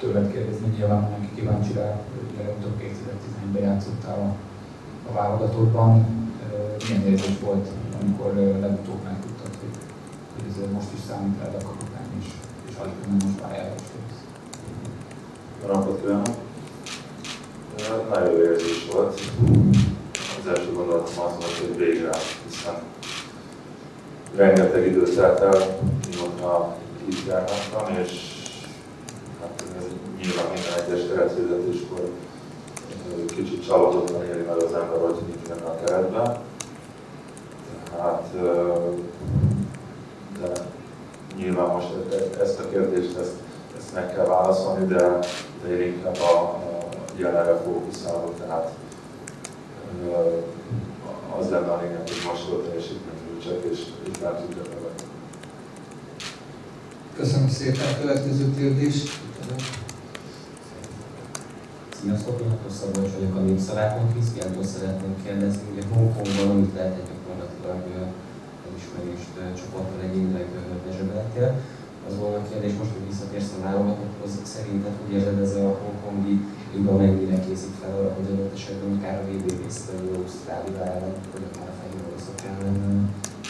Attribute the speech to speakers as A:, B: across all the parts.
A: tőled kérdezni, nyilván mindenki kíváncsi rá, hogy legutóbb 2011-ben játszottál a, a válogatottban. Milyen érzés volt, amikor legutóbb megtudtad, hogy, hogy ez most is számít rád a kapitány, és, és alig nem most pályára is.
B: Jó napot! Nagyon jó érzés volt. Az első gondolatom az volt, hogy végre, hiszen rengeteg időt telt el, mióta itt járhattam, és nyilván minden egyes keretszületéskor kicsit csalódottan éri meg az ember, hogy nincs benne a keretben. Tehát, de nyilván most e- e- ezt a kérdést ezt, ezt meg kell válaszolni, de, de én inkább a, a jelenre fókuszálok, tehát az lenne a lényeg, hogy most volt teljesítmény csak, és itt nem tudja.
C: Köszönöm szépen. Következő kérdés.
D: Sziasztok, akkor Szabolcs vagyok a Népszavákon. Krisztiántól szeretném kérdezni, hogy Hongkongban amit lehet egy gyakorlatilag elismerést csoporttal egyénileg bezsebeltél. Az volna a kérdés, most, hogy visszatérsz a válogatotthoz, szerinted hogy érzed ez a hongkongi liga mennyire készít fel arra, hogy adott esetben akár a VB résztvevő Ausztrália ellen, vagy akár a fehér oroszok ellen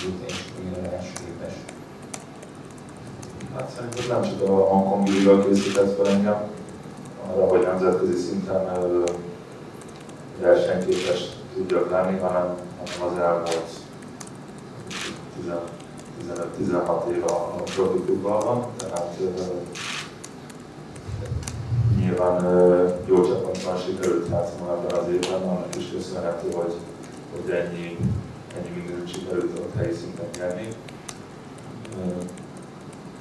D: jó teljesítményre lesz képes?
B: Hát szerintem nem csak a Hongkongi liga készített fel engem, nemzetközi szinten versenyképes tudjak lenni, hanem, hanem az elmúlt 15-16 év a, a profi klubban, tehát nyilván jó csapatban sikerült játszanom ebben az évben, annak is köszönhető, hogy, hogy ennyi, ennyi mindent sikerült a helyi szinten nyerni.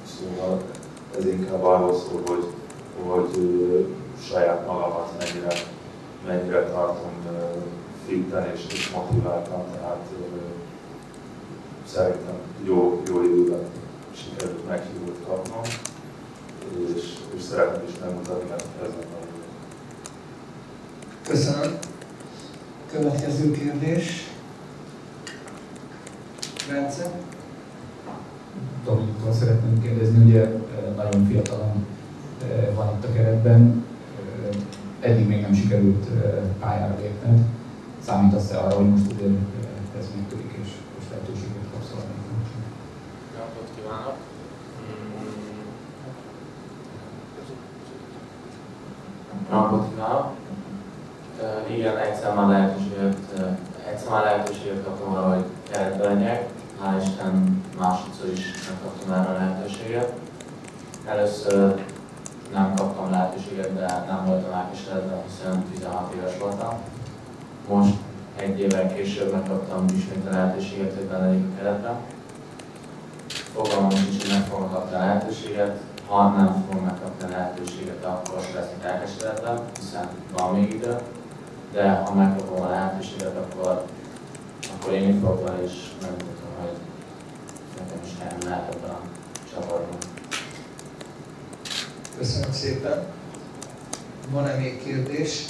B: Szóval ez inkább arról szól, hogy, hogy saját magamat mennyire, mennyire tartom fitten és, és motiváltam, tehát szerintem jó, jó időben sikerült meghívót kapnom, és, és szeretném is megmutatni, mert ez nem
C: Köszönöm. Következő kérdés. Bence?
A: Dominiktól szeretném kérdezni, ugye nagyon fiatalon van itt a keretben, eddig még nem sikerült pályára lépned. Számítasz-e arra, hogy most ugye ez megtörik és, és lehetőséget kapsz valamelyik
E: Napot kívánok! Napot kívánok! Igen, egyszer már lehetőséget, uh, egyszer már lehetőséget kaptam arra, hogy keretbe legyek. Hál' Isten másodszor is megkaptam erre a lehetőséget. Először nem kaptam lehetőséget, de nem voltam elkeseredve, hiszen 16 éves voltam. Most egy évvel később megkaptam ismét a lehetőséget, hogy benne a keretbe. Fogalmam nincs, hogy meg fogom a lehetőséget. Ha nem fogom megkapni a lehetőséget, akkor leszek elkeseredve, hiszen van még idő. De ha megkapom a lehetőséget, akkor, akkor én itt fogva és megmutatom, hogy nekem is helyen lehet ebben a csapatban.
C: Köszönöm szépen. Van-e még kérdés?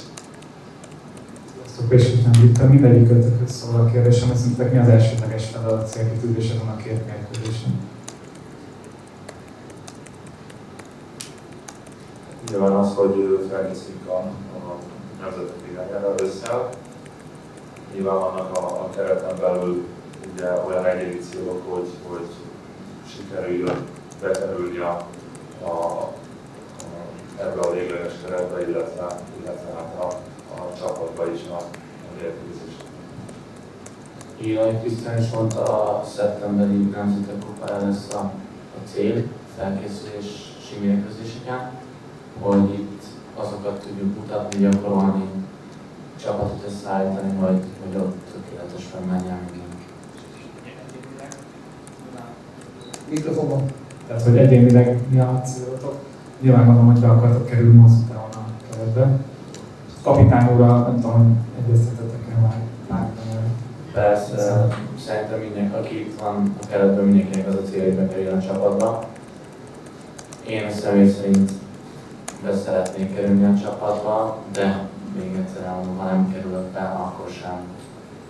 A: Sziasztok, és nem itt mindegyikötökhöz szól a kérdésem, hogy szerintetek mi az elsődleges feladat célkitűzése van a két mérkőzésen?
B: Nyilván az, hogy felkészüljük a, a nemzeti ligájára össze. Nyilván vannak a, a kereten belül ugye olyan egyéni célok, hogy, hogy sikerüljön bekerülni a, a, a, ebbe a végleges keretbe, illetve, illetve hát a, a csapatba is a, a mérkőzés.
E: Igen, Krisztián is mondta, a szeptemberi nemzetek kupája lesz a, a cél, felkészülési mérkőzéseken, hogy itt azokat tudjuk mutatni, gyakorolni, csapatot összeállítani, hogy, hogy ott tökéletesen menjen mindenki.
C: Mikrofonban.
A: Tehát, hogy egyénileg mi a célotok? Nyilván gondolom, hogy be akartok kerülni hosszú távon a keretbe. Kapitány úrral, nem tudom, hogy egyeztetettek-e már
E: Persze, szerintem mindenki, aki itt van a keretben, mindenkinek az a cél, hogy bekerüljön a csapatba. Én személy szerint be szeretnék kerülni a csapatba, de még egyszer elmondom, ha nem kerülök be, akkor sem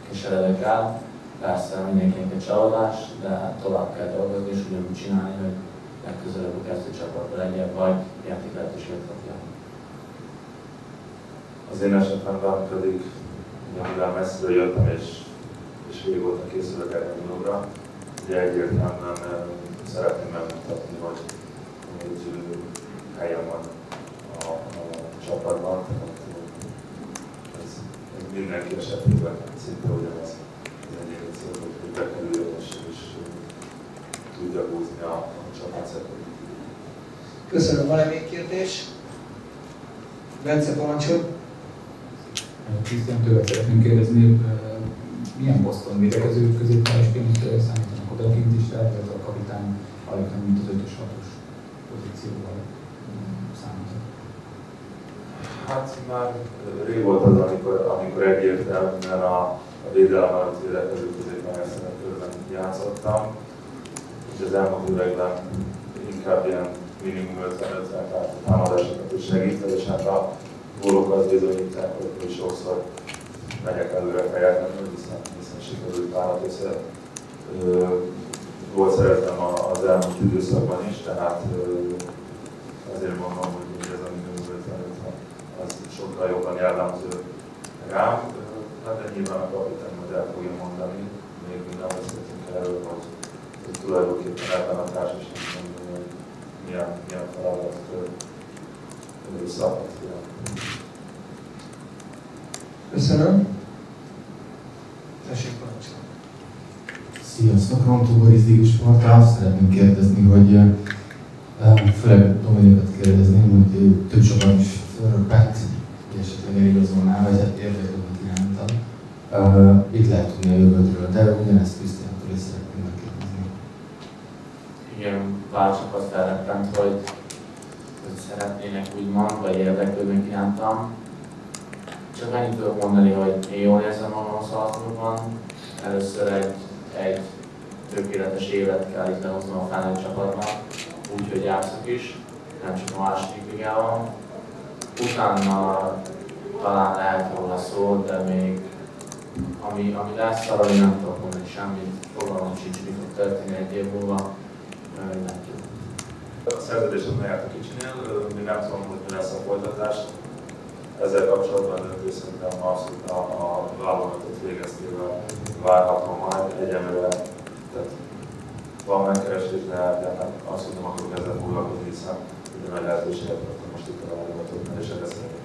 E: keseredek el. Persze mindenkinek egy csalódás, de tovább kell dolgozni és ugyanúgy csinálni, hogy legközelebb a kezdőcsapatban legyen, vagy játék lehetőséget kapja.
B: Az én esetemben pedig, mivel messziről jöttem, és, és régóta készülök erre a dologra, ugye egyértelműen eh, szeretném megmutatni, hogy, hogy helyen van a, a csapatban. Tehát, eh, ez, ez mindenki esetében szinte ugyanaz az egyéni cél, hogy, hogy bekerüljön és, és tudja húzni a, a csapat szerepét.
C: Köszönöm, van-e még kérdés? Bence, parancsolj!
A: Krisztián tőle szeretném kérdezni, milyen Boston védekező középpályásként számítanak odakint is, tehát ez a kapitány alig nem mint az 5-ös 6-os pozícióval számított.
B: Hát már rég volt az, amikor, amikor egyértelműen a, a védelem alatt védekező középpályás szereplőben játszottam, és az elmúlt években inkább ilyen minimum 50-50, tehát a támadásokat is segítve, és hát a gólok azt bizonyítják, hogy, hogy sokszor megyek előre fejetlenül, hiszen, hiszen sikerült párat össze volt szeretem az elmúlt időszakban is, tehát azért mondom, hogy ez a minimum 55 az sokkal jobban jellemző rám, hát de nyilván a kapitány majd el fogja mondani, még mi nem beszéltünk erről, hogy, hogy tulajdonképpen ebben a társaságban milyen, milyen feladat szakadt
C: Köszönöm. Tessék, parancsolni.
F: Sziasztok, Rontó Boris Digi Sportál. Szeretném kérdezni, hogy főleg Dominikat kérdezném, hogy több csapat is fölröppent, hogy esetleg eligazolná, vagy hát érdeklődött iránta. Itt lehet tudni a jövőről, de ugyanezt Krisztiántól is.
E: Pár csapat felreppent, hogy, hogy szeretnének úgymond, vagy érdeklődnek irántam. Csak annyit tudok mondani, hogy én jól érzem magam a Salzburgban. Először egy, egy tökéletes évet kell itt lehoznom a felnőtt csapatnak, úgyhogy játszok is, nem csak a második ligában. Utána talán lehet róla szó, de még ami, ami lesz, arra nem tudok mondani semmit, fogalmam sincs, mi fog történni egy év múlva.
B: Szerződéset megjárt a kicsinél, még nem tudom, hogy mi lesz a folytatás. Ezzel kapcsolatban döntő szerintem abszolút a, a válogatott végeztével várható majd egyenlőre. Tehát van megkeresés, de, de nem, azt mondom, akkor ezzel foglalkozni, hiszen ugye nagy lehetőséget most itt a válogatottnál, és erre szeretném